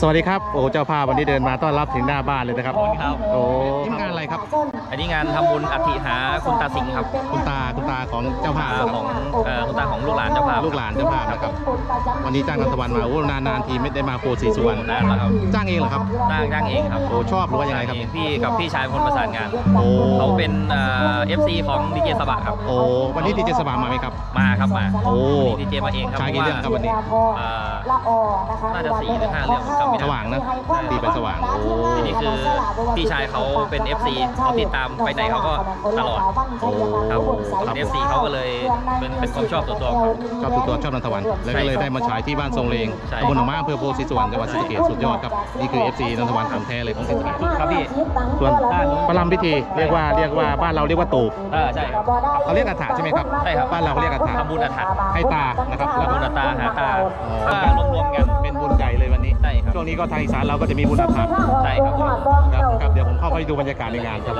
สวัสดีครับ โอ้เจ้าภาพวันนี้เดินมาต้อนรับถึงหน้าบ้านเลยนะครับขอบคุณครับโอ้ทีมงานอะไรครับ อันนี้งานทำบุญอัฐิหาคุณตาสิงห์ครับ คุณตาคุณตาของเจ้าภาพอ่าของเอ่อคุณตาของลูกหลานเจ้าภาพ ลูกหลานเจ้าภาพนะครับ วันนี้จ้างนันทวันมาโอ้นานๆทีไม่ได้มาโพธิ์ศรีสุวรรณนานแล้วครับ จ้างเองเหรอครับ จ้างจ้างเองครับโอ้ชอบหรือว่ายังไงครับ จ้เพี่กับพี่ชายเป็นคนประสานงาน โอ้เขาเป็น FC ของดีเจสบาครับ โอ้วันนี้ดีเจสบามาไหมครับ มาครับมาโอ้ดีเจมาเองครับฉายกี่เรื่องครับวันนี้เอ่อน่าจะสี่หรือห้าเรื่องผมจำไม่สได้ว่างนะตีไปสว่าง โอ้ ทีนี้คือพี่ชายเขาเป็น FC เขาติดตามไปไหนเขาก็ตลอดโอ้ครับเป็น FC เขาก็เลยเป็นเป็นความชอบส่วนตัวของเขา ชอบทุกตัวชอบนันทวัน แล้วก็เลยได้มาฉายที่บ้านทรงเลงใช่ ตำบลหนองม้าอำเภอโพสีสุวรรณจังหวัดศรีสะเกษสุดยอดครับ นี่คือ FC นันทวันของแท้เลยของศรีสะเกษครับพี่ ส่วนประลำพิธีเรียกว่าเรียกว่าบ้านเราเรียกว่าตูบเออใช่ครับ เขาเรียกอัฐะใช่ไหมครับใช่ครับ บ้านเราเขาเรียกอัฐะทำบุญอัฐะให้ตานะครับแล้วบุก็ญตาหาตาอ๋อมารวมๆกันเป็นบุญใหญ่เลยวันนี้ ใช่ครับ ช่วงนี้ก็ทางอีสานเราก็จะมีบุญอัฐะใช่ครับผมครับครับเดี๋ยวผมเข้าไปดูบรรยากาศในงานครับ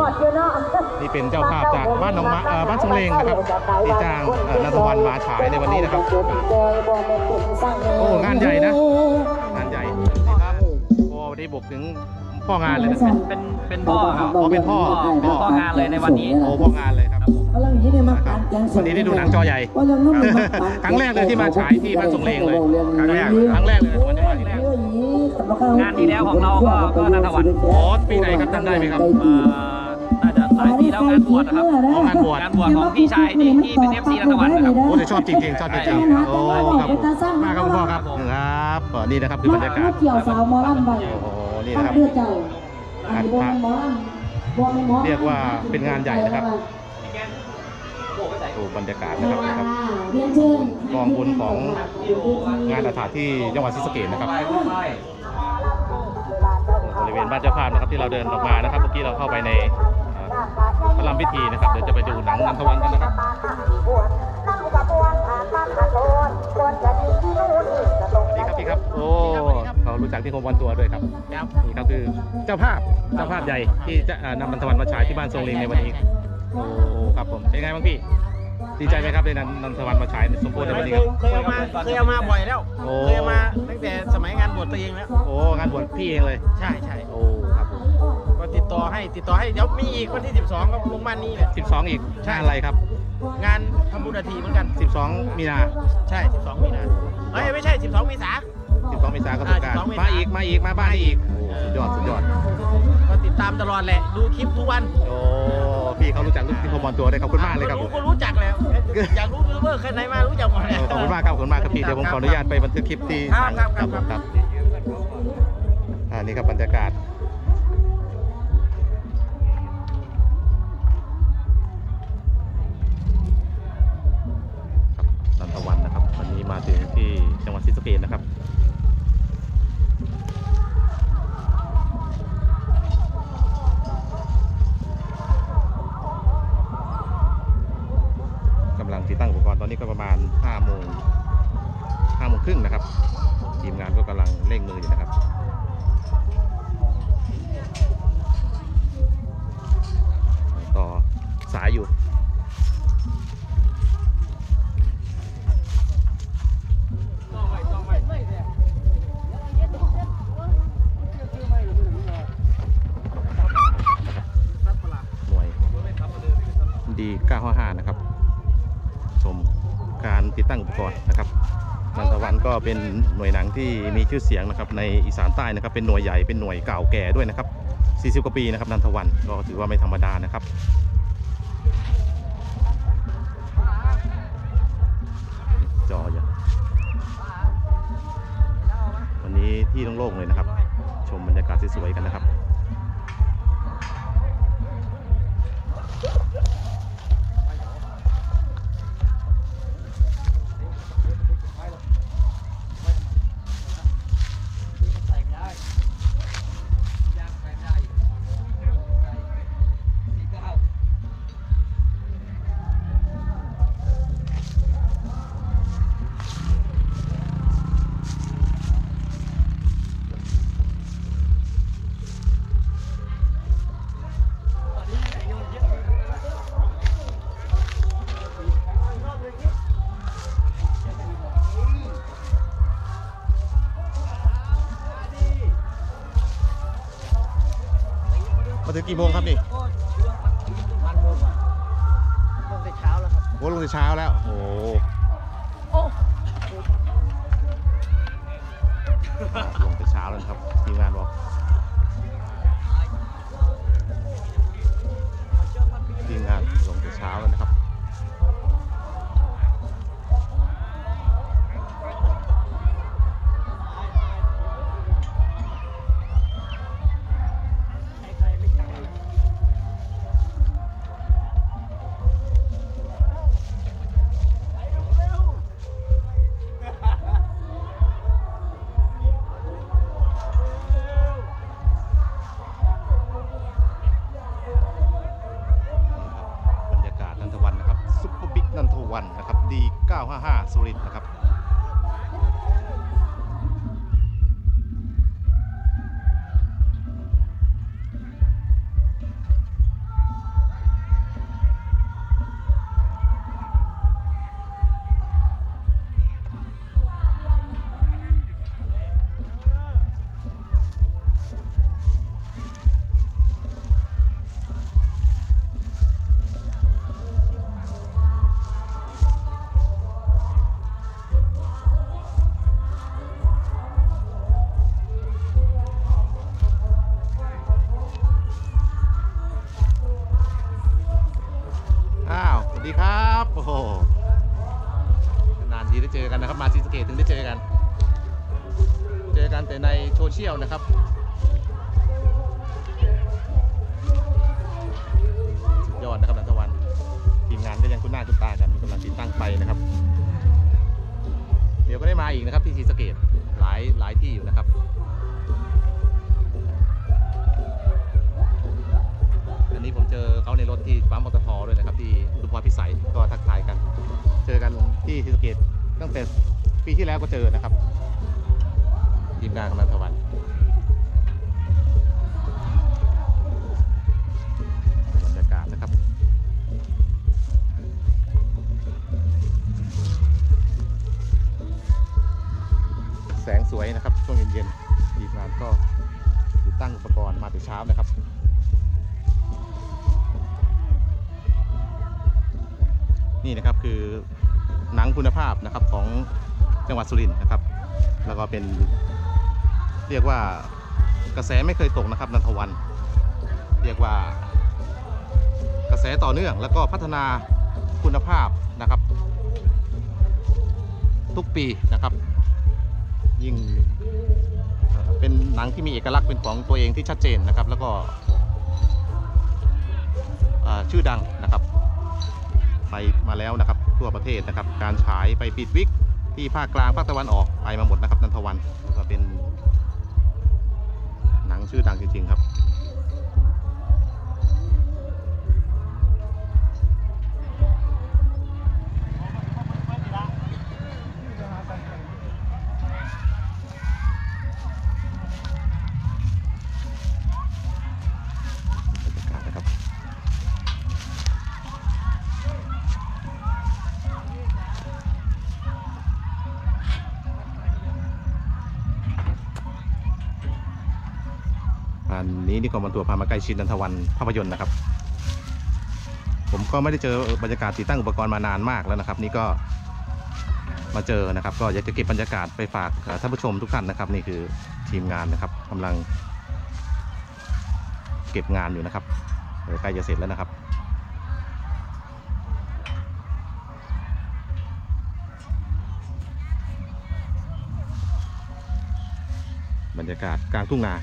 นี่เป็นเจ้าภาพจากบ้านหนองมะเอ่อบ้านสงเลงนะครับที่จ้างเอ่อนันทวันมาฉายในวันนี้นะครับ โอ้งานใหญ่นะงานใหญ่นี่ครับโอ้วันนี้บุกถึงพ่องานเลยนะเป็นเป็นเป็นพ่อครับอ๋อเป็นพ่อเป็นพ่องานเลยในวันนี้โอ้พ่องานเลยครับวันนี้ได้ดูหนังจอใหญ่ ครั้งแรกเลยที่มาฉายที่บ้านทรงเลงเลยครั้งแรกครั้งแรกเลยวันนี้มาที่แรกงานที่แล้วของเราก็ก็นันทวันอ๋อปีไหนครับจำได้ไหมครับเอ่อน่าจะ หลายปีแล้วงานบวชนะครับอ๋องานบวช งานบวชของพี่ชายที่ที่เป็น FC นันทวันนะครับ โอ้แต่ชอบจริงๆชอบจริงๆโอ้ครับผมมากครับคุณพ่อครับครับเอ่อนี่นะครับคือบรรยากาศเกี่ยวสาวหมอลำไปโอ้โหนี่พันะกครับเลือดเจ้าอันนี้บ่แม่นหมอลำบ่แม่นหมอลำเรียกว่าเป็นงานใหญ่นะครับโอ้บรรยากาศนะครับนะครับเรียนเชิญกองบุญของงานอาถรรพ์ที่จังหวัดศรีสะเกษนะครับบริเวณบ้านเจ้าภาพนะครับที่เราเดินออกมานะครับเมื่อกี้เราเข้าไปในเอ่อ พระรำพิธีนะครับ เดี๋ยวจะไปดูหนังนันทวันกันนะครับสวัสดีครับพี่ครับ โอ้เขารู้จักที่โคมวันตัวด้วยครับนี่ครับคือเจ้าภาพเจ้าภาพใหญ่ที่จะเอ่อนำนันทวันมาฉายที่บ้านทรงลิงในวันนี้ โอ้ครับผมเป็นไงบ้างพี่ดีใจไหมครับได้นันนันทวันมาฉายสมโพธิในวันนี้ครับเคยเอามาเคยเอามาบ่อยแล้วโอ้เคยเอามาตั้งแต่สมัยงานบวชตัวเองแล้วโอ้งานบวชพี่เองเลย ใช่ใช่โอ้ครับผมก็ ติดต่อให้ติดต่อให้เดี๋ยวมีอีกวันที่ 12ก็โรงพยาบาลนี้แหละ12 อีกงานอะไรครับ งานทำบุญอาทีเหมือนกัน 12 มีนา ใช่ 12 มีนาเฮ้ยไม่ใช่ 12 เมษา12 เมษายนก็สงกรารอ่า12เมษายนมาอีกมาอีกมาบ้านอีกโอ้สุดยอดสุดยอด ก็ติดตามตลอดแหละ ดูคลิปทุกวันโอ้พี่เขารู้จักลูกที่โคมวันตัวได้ขอบคุณมากเลยครับผม ก็รู้จักแล้วอยากรู้ยูทูบเบอร์ใครไหนมารู้จักหมดเออขอบคุณมากครับขอบคุณมากครับพี่เดี๋ยวผมขออนุญาตไปบันทึกคลิปที่ครับครับครับ ผมครับอ่านี่ครับบรรยากาศ นี้มาถึงที่จังหวัดศรีสะเกษนะครับ ติดตั้งอุปกรณ์นะครับนันทวันก็เป็นหน่วยหนังที่มีชื่อเสียงนะครับในอีสานใต้นะครับเป็นหน่วยใหญ่เป็นหน่วยเก่าแก่ด้วยนะครับ40กว่าปีนะครับนันทวันก็ถือว่าไม่ธรรมดานะครับจออย่าวันนี้ที่โล่งๆเลยนะครับ ชมบรรยากาศสวยๆกันนะครับ งกี่โมงครับนี่มันโมงกว่าลงแต่เช้าแล้วครับโอ้ลงแต่เช้าแล้ว โอ้โหโอ้ลงแต่เช้าแล้วนะครับ รินทร์นะครับ วสวัสดีครับโอ้โหนานทีได้เจอกันนะครับ มาซีสเกตถึงได้เจอกัน เจอกันแต่ในโซเชียลนะครับสุดยอดนะครับนันทวันทีมงานก็ยังคุ้นหน้าคุ้นตากันกำลังติดตั้งไปนะครับ เดี๋ยวก็ได้มาอีกนะครับที่ซีสเกตหลายหลายที่อยู่นะครับอันนี้ผมเจอเขาในรถที่ปั๊มปตทด้วยนะครับที่ พรพิสัยก็ทักทายกัน เจอกันที่ทีสเกตตั้งแต่ปีที่แล้วก็เจอนะครับทีมงานของนันทวัน วัดสุรินทร์นะครับ แล้วก็เป็นเรียกว่ากระแสไม่เคยตกนะครับนันทวัน เรียกว่ากระแสต่อเนื่องแล้วก็พัฒนาคุณภาพนะครับ ทุกปีนะครับ ยิ่งเป็นหนังที่มีเอกลักษณ์เป็นของตัวเองที่ชัดเจนนะครับ แล้วก็ชื่อดังนะครับ ไปมาแล้วนะครับ ทั่วประเทศนะครับ การฉายไปปิดวิก ที่ภาคกลางภาคตะวันออกไปมาหมดนะครับนันทวันแล้วก็เป็นหนังชื่อดังจริงๆครับ นี้นี่ก็มันตัวพามาใกล้ชิดนันทวันภาพยนตร์นะครับ ผมก็ไม่ได้เจอบรรยากาศติดตั้งอุปกรณ์มานานมากแล้วนะครับ นี่ก็มาเจอนะครับ ก็อยากจะเก็บบรรยากาศไปฝากท่านผู้ชมทุกท่านนะครับ นี่คือทีมงานนะครับกำลัง เก็บงานอยู่นะครับใกล้จะเสร็จแล้วนะครับบรรยากาศกลางทุ่งนา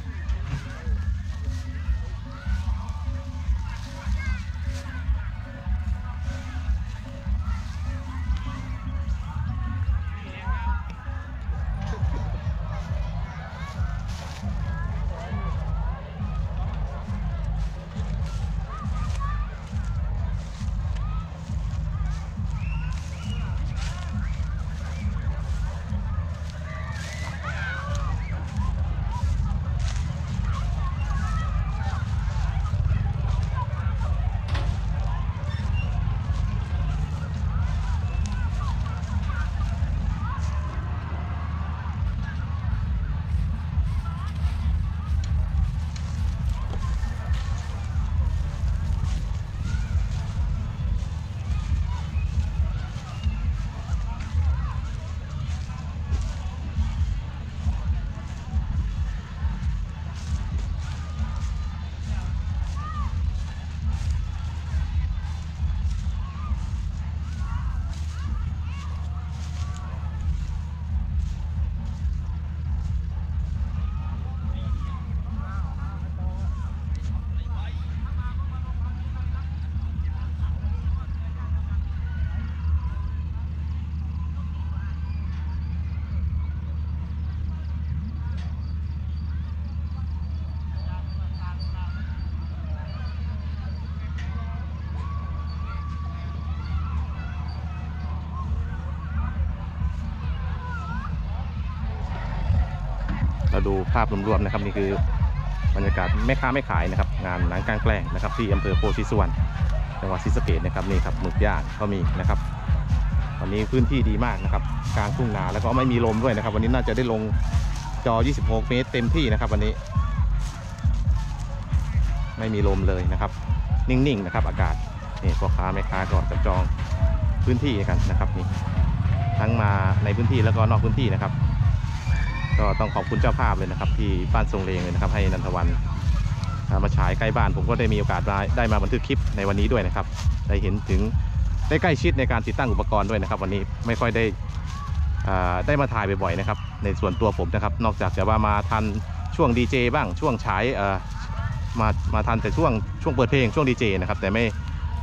ก็ดูภาพรวมๆนะครับนี่คือบรรยากาศแม่ค้าไม่ขายนะครับ งานหนังกลางแปลงนะครับ ที่อำเภอโพธิสุวรรณจังหวัดศรีสะเกษนะครับนี่ครับหมึกย่างก็มีนะครับวันนี้พื้นที่ดีมากนะครับกลางทุ่งนาแล้วก็ไม่มีลมด้วยนะครับ วันนี้น่าจะได้ลงจอ 26 เมตรเต็มที่นะครับวันนี้ ไม่มีลมเลยนะครับ นิ่งๆนะครับ อากาศนี่พ่อค้าแม่ค้าก็จับจองพื้นที่กันนะครับนี่ทั้งมาในพื้นที่แล้วก็นอกพื้นที่นะครับ ก็ต้องขอบคุณเจ้าภาพเลยนะครับ ที่บ้านทรงเลงเลยนะครับ ให้นันทวันมาฉายใกล้บ้านผมก็ได้มีโอกาสมาได้มาบันทึกคลิปในวันนี้ด้วยนะครับ ได้เห็นถึงได้ใกล้ชิดในการติดตั้งอุปกรณ์ด้วยนะครับ วันนี้ไม่ค่อยได้อ่าได้มาถ่ายบ่อยๆนะครับ ในส่วนตัวผมนะครับ นอกจากจะว่ามาทันช่วงดีเจบ้างช่วงฉายเออมามาทันแต่ช่วงช่วงเปิดเพลงช่วงดีเจนะครับ แต่ไม่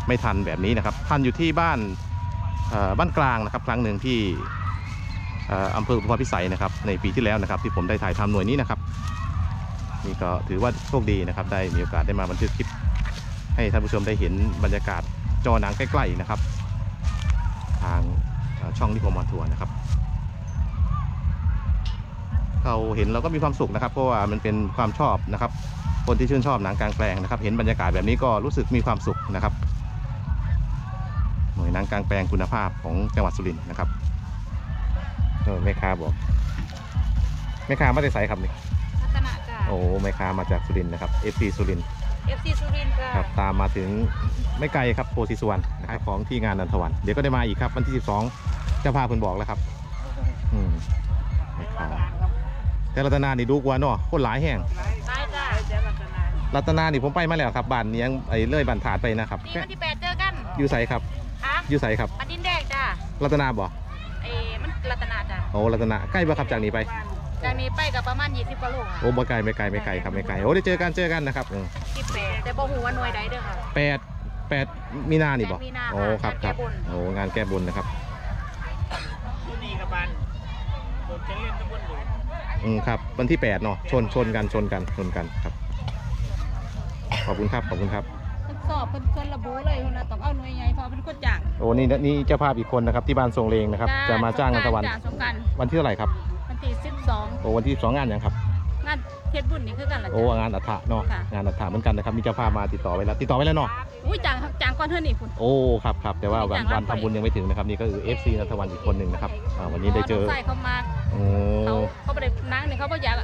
ไม่ทันแบบนี้นะครับ ทันอยู่ที่บ้านเออบ้านกลางนะครับ ครั้งหนึ่งที่ อำเภออุทุมพรพิสัยนะครับในปีที่แล้วนะครับ ที่ผมได้ถ่ายทำหน่วยนี้นะครับนี่ก็ถือว่าโชคดีนะครับ ได้มีโอกาสได้มาบันทึกคลิป ให้ท่านผู้ชมได้เห็นบรรยากาศจอหนังใกล้ๆนะครับ ทางช่องนิคมออนทัวร์นะครับเราเห็นเราก็มีความสุขนะครับเพราะว่ามันเป็นความชอบนะครับ คนที่ชื่นชอบหนังกลางแปลงนะครับ เห็นบรรยากาศแบบนี้ก็รู้สึกมีความสุขนะครับ หน่วยหนังกลางแปลงคุณภาพของจังหวัดสุรินทร์นะครับ เออแม่ค้าบอกแม่ค้าไม่ได้ใส่ครับนี่พัฒนาจ้า โอ้แม่ค้ามาจากสุรินทร์นะครับ FC สุรินทร์ FC สุรินทร์จ้าครับตามมาถึงไม่ไกลครับโพธิสุวรรณนะครับของที่งานนันทวัน เดี๋ยวก็ได้มาอีกครับวันที่ 12เจ้าภาพเพิ่นบอกแล้วครับอืมนะครับแต่รัตนานี่ดูกว่าเนาะคนหลายแห่งได้จ้ารัตนานี่ผมไปมาแล้วครับบ้านเนี้ยงไอ้เลื่อยบ้านถาดไปนะครับนี่วันที่แปดเจอกันอยู่ใสครับ ฮะอยู่ใสครับอันดินแดงจ้ารัตนาบ่ เอ้มันรัตนาจ้า โอ้รัตนาใกล้บ่ครับจากนี้ไป จากนี้ไปกับประมาณ 20กว่าโลค่ะโอ้ไม่ไกลไม่ไกลไม่ไกลครับไม่ไกลโอ้ได้เจอกันเจอกันนะครับอืมที่แปดแต่บ่ฮู้ว่าหน่วยใดเด้อค่ะ แปดแปดมีนานี่บ่แปดมีนาโอ้ครับค่ะครับงานแก้บน โอ้งานแก้บนนะครับดูดีกับบ้านผมจะเล่นตะบนดูอืมครับวันที่8เนาะชนชนกันชนกันชนกันครับ ขอบคุณครับขอบคุณครับทด สอบเพิ่นเพิ่นระบุเลยว่าต้องเอาหน่วยใหญ่เพราะเป็นคนจ้างโอ้นี่นี่เจ้าภาพอีกคนนะครับที่บ้านทรงเลงนะครับ จะมาจ้างกันตะวัน จ้าสงกรานต์วันที่เท่าไหร่ครับวันที่12โอ้วันที่2งานยังครับงานเฮ็ดบุญนี่คือกันล่ะโอ้จ้ะ งานอัฐะเนาะค่ะ งานอัฐะเหมือนกันนะครับมีเจ้าภาพมาติดต่อไว้แล้วติดต่อไว้แล้วเนาะอุ้ยจ้างจ้างก่อนเท่านี้พุ่น โอ้ครับครับแต่ว่าวันจ้างวันรับทำบุญยังไม่ถึงนะครับนี่ก็คือ FC นัทวันอีกคนหนึ่งนะครับอ่าวันนี้ได้เจอใส่เขามาโอ้ เขาเขาบ่ได้นั่งนี่เขาบ่อยาก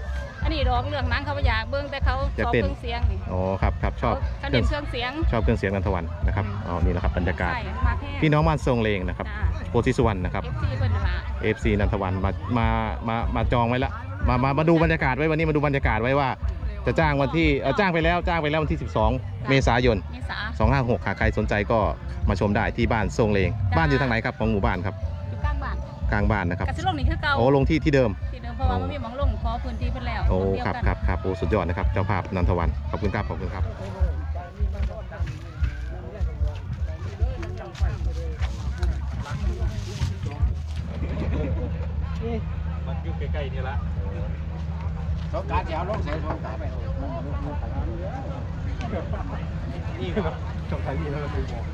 อันนี้ดอกเรื่องนั่งเขาบ่อยากเบิ่งแต่เขาอยากชอบเต้น เครื่องเสียงนี่อ๋อครับครับชอบเขาเครื่เน้องนเครื่องเสียงชอบเครื่องเสียงนันทวันนะครับอ๋อนี่แหละครับบรรยากาศ ใช่มาแค่พี่น้องบ้านทรงเลงนะครับจ้า โพธิสุวรรณนะครับเอฟซีเพิ่นมา FC นันทวันมามามามาจองไว้แล้วมามามาดูบรรยากาศไว้วันนี้มาดูบรรยากาศไว้ว่า จะจ้างวันที่เอ่อจ้างไปแล้วจ้างไปแล้ววันที่ 12 เมษายน เมษา256หากใครสนใจก็มาชมได้ที่บ้านทรงเลงจ้าบ้านอยู่ทางไหนครับของหมู่บ้านครับอยู่ กลางบ้านกลางบ้านนะครับกสิลงนี่คือเก่าโอ้ลงที่ที่เดิมที่เดิมเพราะว่ามันมีหมองลงขอพื้นที่เพิ่นแล้วโอ้หม้งเดียวครับกันครับครับโอ้สุดยอดนะครับเจ้าภาพนันทวันขอบคุณครับขอบคุณครับมันอยู่ใกล้ๆนี่ละสงการจะเอาลงใส่สงการไปนี่ครับสงการนี่แล้วเราไปบอก